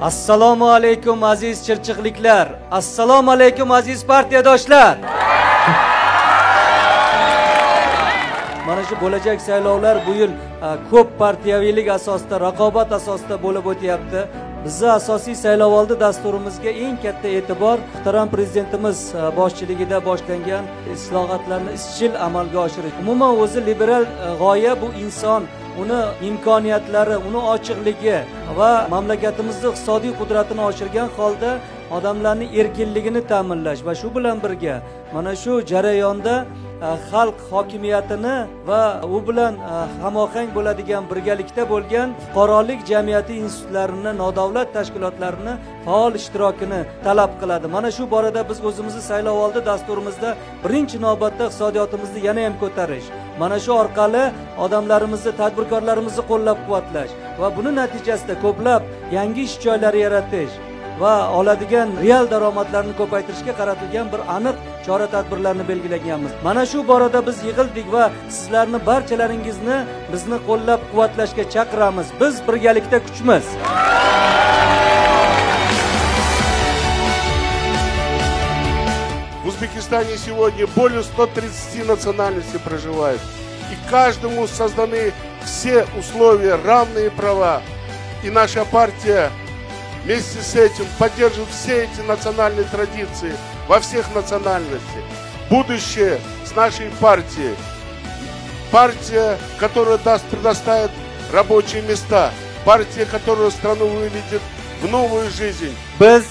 assalomu alaykum aziz chirchiqliklar. Assalomu alaykum aziz partiyadoshlar. Mana shu bo'lajak saylovlar bu yil ko'p partiyaviylik asosida raqobat asosida bo'lib o'tyapti. Bizni asosiy saylovoldi dasturimizga eng katta e'tibor muhtaram prezidentimiz boshchiligida boshlangan islohotlarni izchil amalga oshirish. Umuman o'zi liberal g'oya bu inson uni imkoniyatlari uni ochiqligi va mamlakatimizni iqtisodiy qudratini oshirgan holda odamlarni erkinligini ta'minlash va shu bilan birga mana shu jarayonda e, xalq hokimiyatini va u bilan e, hamohang bo'ladigan birgalikda bo'lgan fuqarolik jamiyati institutlarini nodavlat tashkilotlarini faol ishtirokini talab qiladi. Mana shu borada biz o'zimizni saylovoldi dasturimizda birinchi navbatda iqtisodiyotimizni yana ham ko'tarish mana shu orqali odamlarimizni tadbirkorlarimizni qo'llab quvvatlash va buni natijasida ko'plab yangi ish joylari yaratish va oladigan real daromadlarni ko'paytirishga qaratilgan bir aniq chora tadbirlarni belgilaganmiz. Mana shu borada biz yig'ildik va sizlarni barchalaringizni bizni qo'llab quvvatlashga chaqiramiz. Biz birgalikda kuchmiz. В Узбекистане сегодня более 130 национальностей проживает. И каждому созданы все условия, равные права. И наша партия вместе с этим поддерживает все эти национальные традиции во всех национальностях. Будущее с нашей партией. Партия, которая даст, предоставит рабочие места. Партия, которая страну выведет в новую жизнь. biz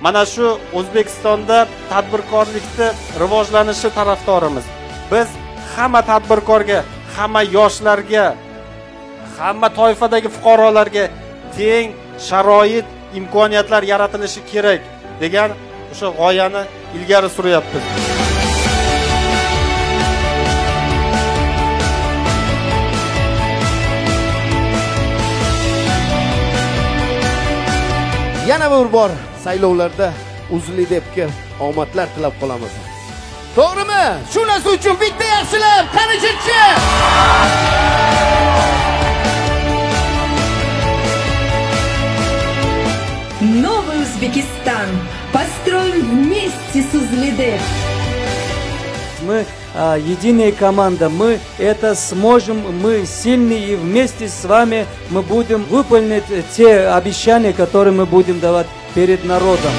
mana shu o'zbekistonda tadbirkorlikni rivojlanishi tarafdorimiz biz hamma tadbirkorga hamma yoshlarga hamma toifadagi fuqarolarga teng sharoit imkoniyatlar yaratilishi kerak degan o'sha g'oyani ilgari suryapmiz yana bir bor saylovlarda uzli debga omadlar tilab qolamiz. To'g'rimi shu narsa uchun bitta yaxshilab qani chirchi Новый Узбекистан. Построим вместе с Узлидеп. мы а, единая команда. Мы это сможем. Мы сильны и вместе с вами мы будем выполнять те обещания которые мы будем давать перед народом